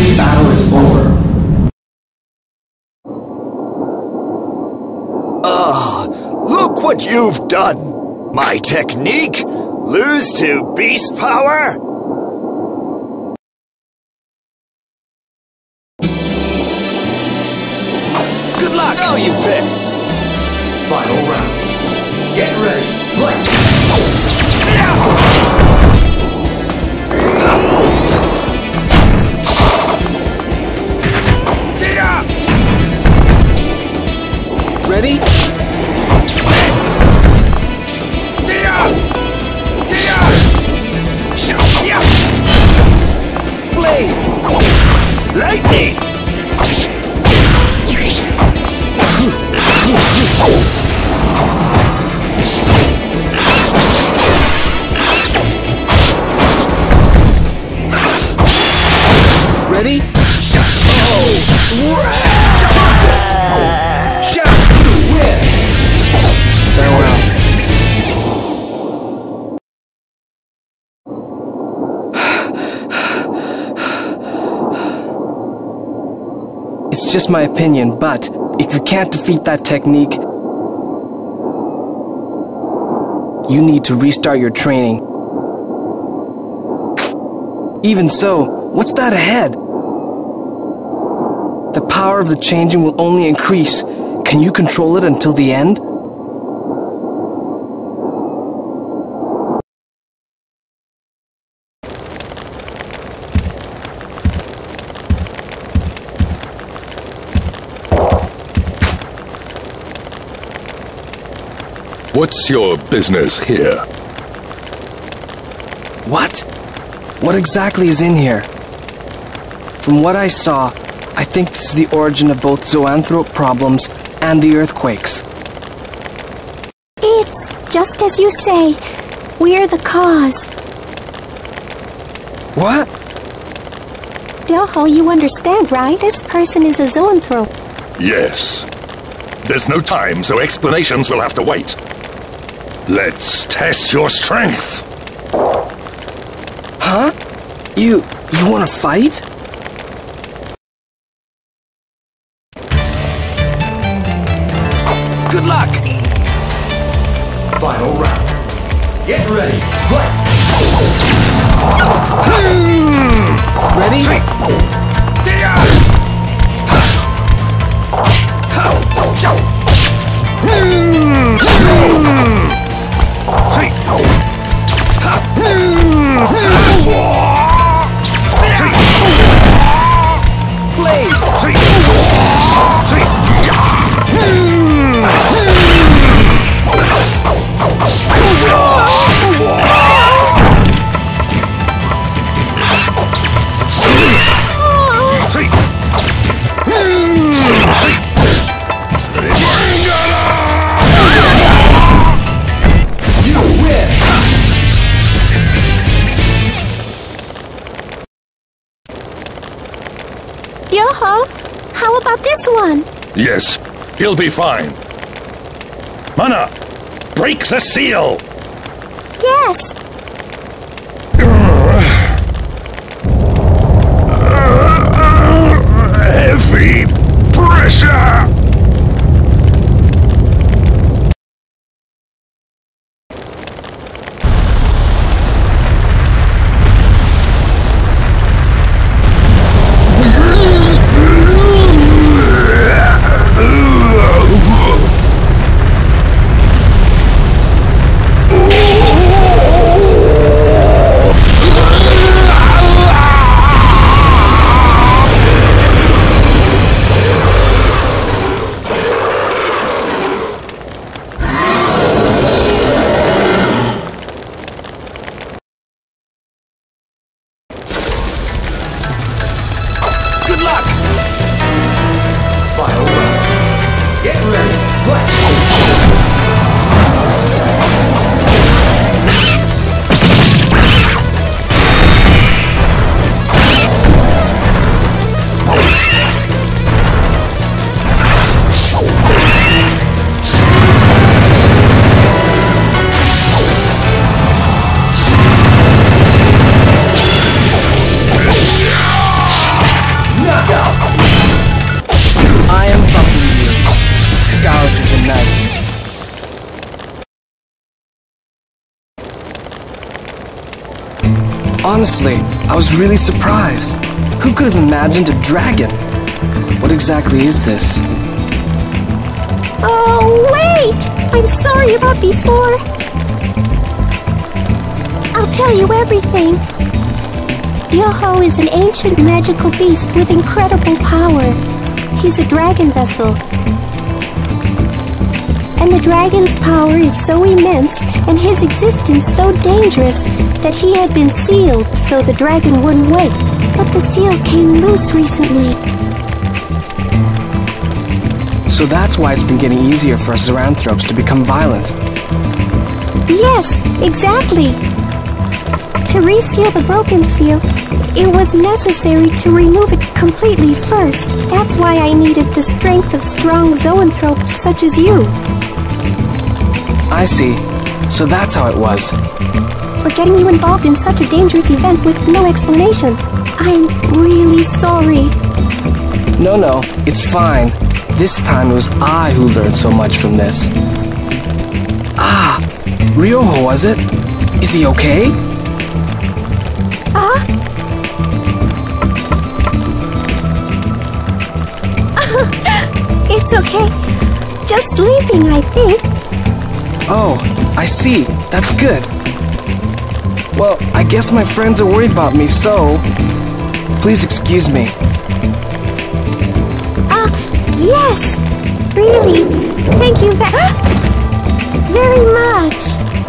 This battle is over. Ah, look what you've done! My technique? Lose to beast power? Good luck! Now you pick! Final round. Get ready, fight! Ready? It's just my opinion, but if you can't defeat that technique, you need to restart your training. Even so, what's that ahead? The power of the changing will only increase. Can you control it until the end? What's your business here? What? What exactly is in here? From what I saw, I think this is the origin of both zoanthrope problems and the earthquakes. It's just as you say. We're the cause. What? Ryoho, you understand, right? This person is a zoanthrope. Yes. There's no time, so explanations will have to wait. Let's test your strength. Huh? You you want to fight? Good luck. Final round. Get ready. Fight! Ready? Blade! Ryoho, how about this one? Yes, he'll be fine. Mana, break the seal! Yes. Heavy pressure! Good luck! Fire away. Get ready. Flash. Honestly, I was really surprised. Who could have imagined a dragon? What exactly is this? Oh, wait! I'm sorry about before. I'll tell you everything. Ryoho is an ancient magical beast with incredible power. He's a dragon vessel. And the dragon's power is so immense and his existence so dangerous that he had been sealed so the dragon wouldn't wake. But the seal came loose recently. So that's why it's been getting easier for Zoanthropes to become violent. Yes, exactly. To reseal the broken seal, it was necessary to remove it completely first. That's why I needed the strength of strong zoanthropes such as you. I see. So that's how it was. For getting you involved in such a dangerous event with no explanation. I'm really sorry. No, no, it's fine. This time it was I who learned so much from this. Ah, Ryoho, was it? Is he okay? Ah? it's okay. Just sleeping, I think. Oh, I see. That's good. Well, I guess my friends are worried about me, so. Please excuse me. Ah, yes. Really. Thank you ve- very much.